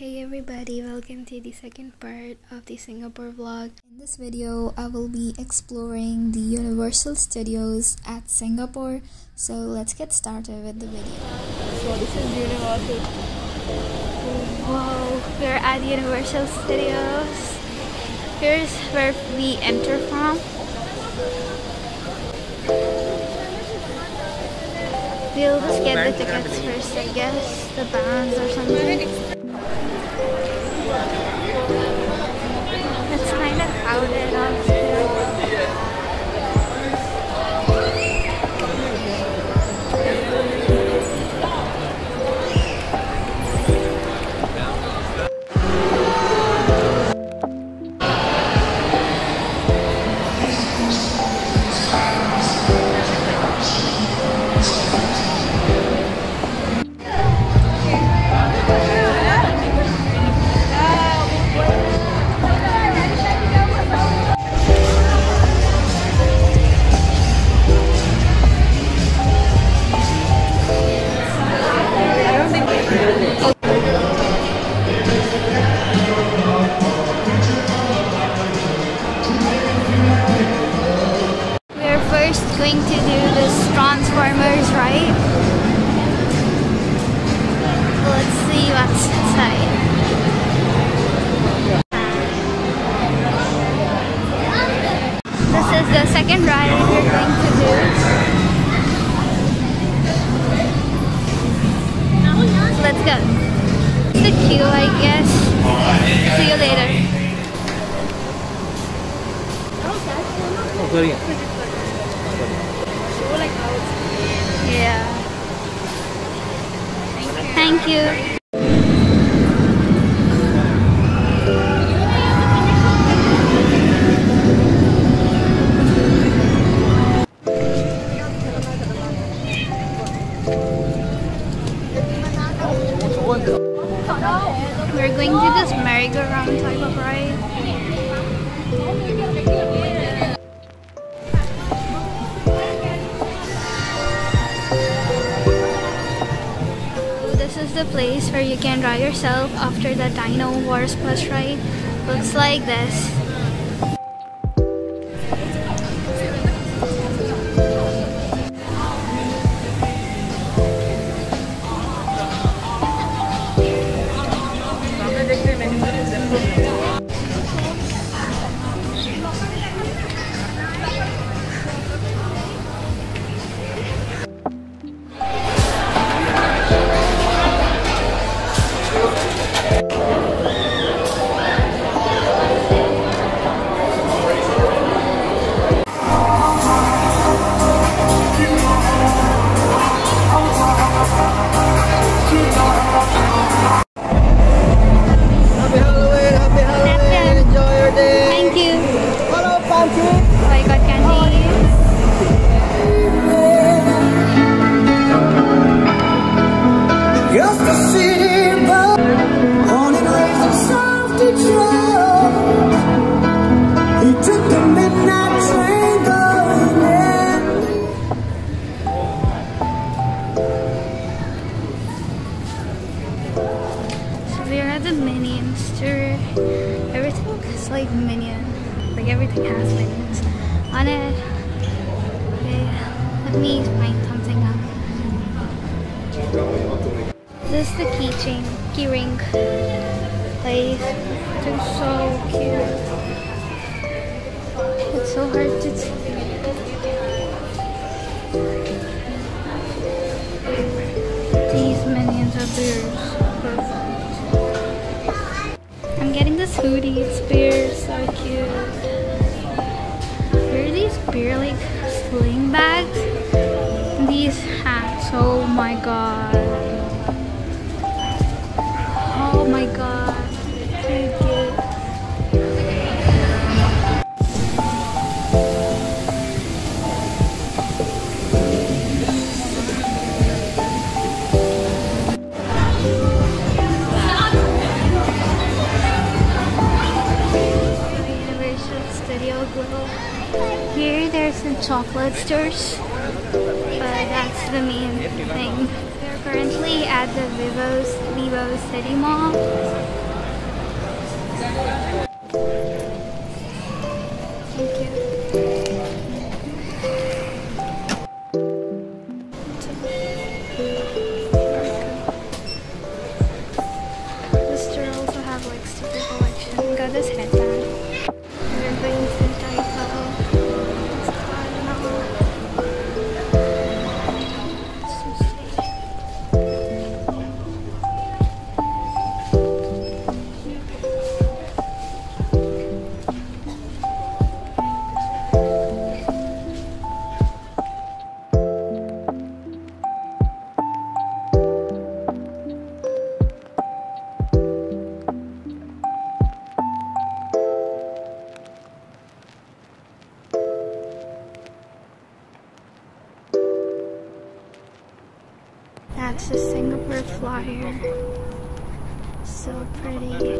Hey everybody, welcome to the second part of the Singapore vlog. In this video, I will be exploring the Universal Studios at Singapore. So let's get started with the video. So this is Universal. Wow, we're at Universal Studios. Here's where we enter from. We'll just get the tickets first, I guess. The bands or something. It's Let's go. The queue, I guess. See you later. Yeah. Thank you. We're going to this merry-go-round type of ride. This is the place where you can ride yourself after the Dino Wars bus ride. Looks like this. Like Minion. Like everything has Minions on it. Let me find something. This is the keychain, key ring place. They're so cute. It's so hard to see. These minions are bears. Getting this hoodie. It's bears. So cute. Here are these bear like sling bags. These hats. Oh my god. Here there's some chocolate stores, but that's the main thing. We're currently at the Vivo's, Vivo City Mall. flyer. So pretty.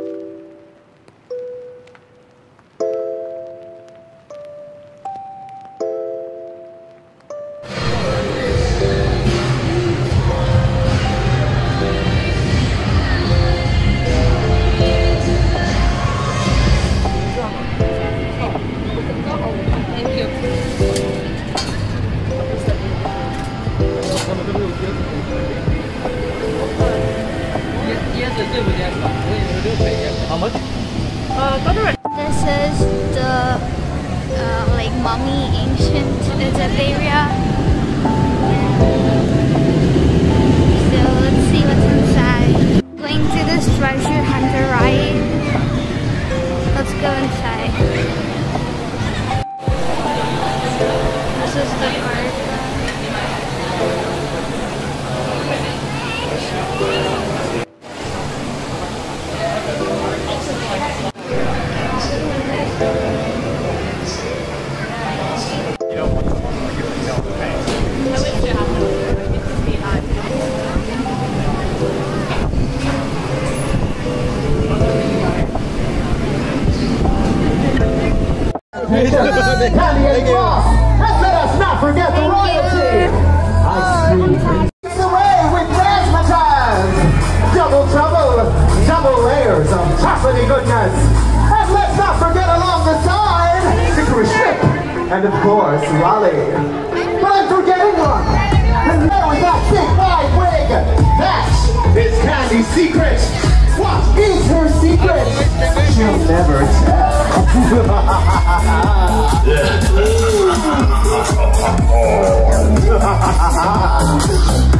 How much? Uh, dollar. This is the uh, like mummy ancient desert area. So let's see what's inside. Going to this treasure hunter ride. Let's go inside. This is the park. Gracias. And of course, Wally. Run for getting one! And now we got Big Five Wig! That is Candy's secret! What is her secret? She'll never tell.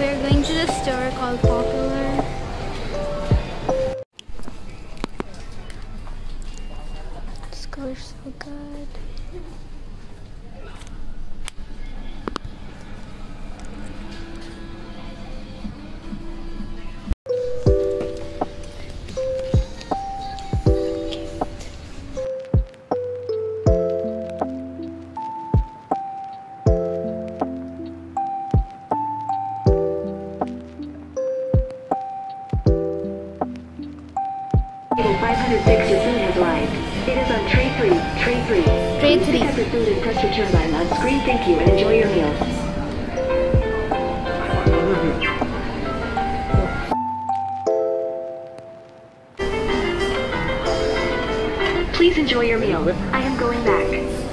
We're going to the store called Popular. This color's so good. Table 506 your food has arrived. It is on tray 3, tray 3. Tray Please three. pick up your food and press return button on screen. Thank you and enjoy your meal. Please enjoy your meal. I am going back.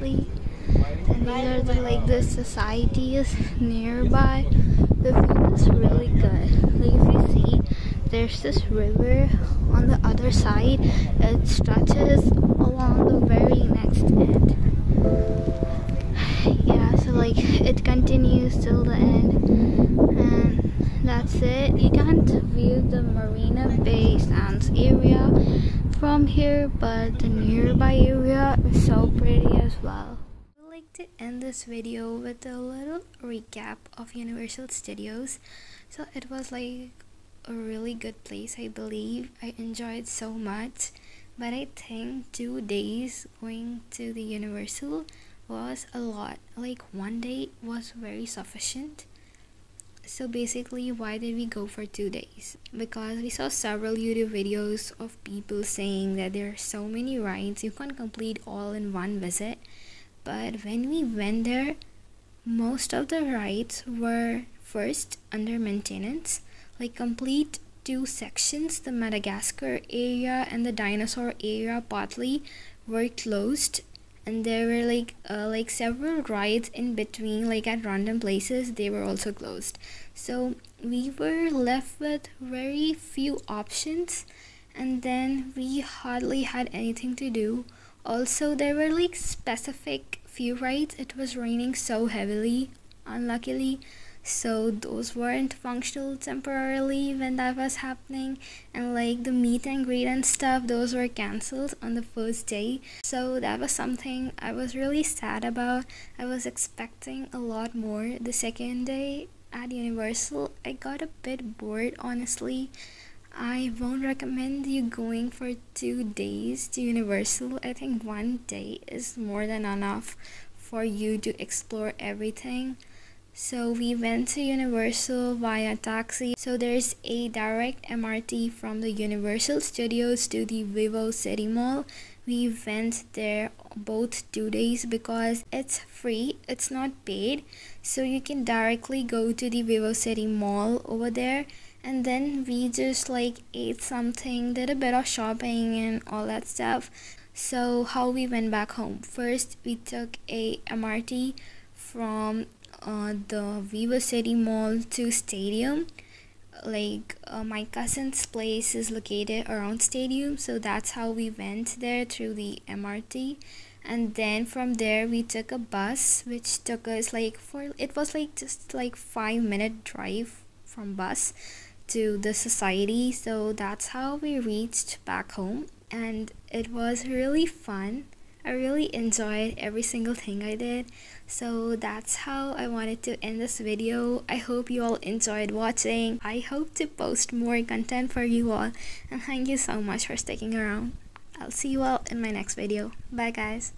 Apparently. And these are the like the societies nearby. The view is really good. Like if you see, there's this river on the other side. It stretches along the very next end. Yeah, so like it continues till the end. And that's it. You can't view the Marina Bay Sands area from here, but the nearby area is so pretty as well. I would like to end this video with a little recap of Universal Studios. So it was like a really good place, I believe. I enjoyed so much, but I think two days going to the Universal was a lot. Like one day was very sufficient. So basically, why did we go for two days? Because we saw several YouTube videos of people saying that there are so many rides you can't complete all in one visit. But when we went there, most of the rides were first under maintenance, like complete two sections, the Madagascar area and the dinosaur area partly were closed and there were like uh, like several rides in between like at random places they were also closed. So we were left with very few options and then we hardly had anything to do. Also there were like specific few rides it was raining so heavily unluckily so those weren't functional temporarily when that was happening. And like the meet and greet and stuff those were cancelled on the first day. So that was something i was really sad about. I was expecting a lot more the second day at universal. I got a bit bored honestly. I won't recommend you going for two days to Universal. I think one day is more than enough for you to explore everything. So we went to Universal via taxi. So there's a direct MRT from the Universal Studios to the Vivo City Mall. We went there both two days because it's free, it's not paid. So you can directly go to the Vivo City Mall over there and then we just like ate something, did a bit of shopping and all that stuff. So how we went back home? First we took a MRT from uh, the Vivo City Mall to Stadium. Like uh, my cousin's place is located around Stadium, so that's how we went there through the MRT. And then from there we took a bus, which took us like for it was like just like five minute drive from bus to the society. So that's how we reached back home, and it was really fun. I really enjoyed every single thing I did. So that's how I wanted to end this video. I hope you all enjoyed watching. I hope to post more content for you all. And thank you so much for sticking around. I'll see you all in my next video. Bye guys.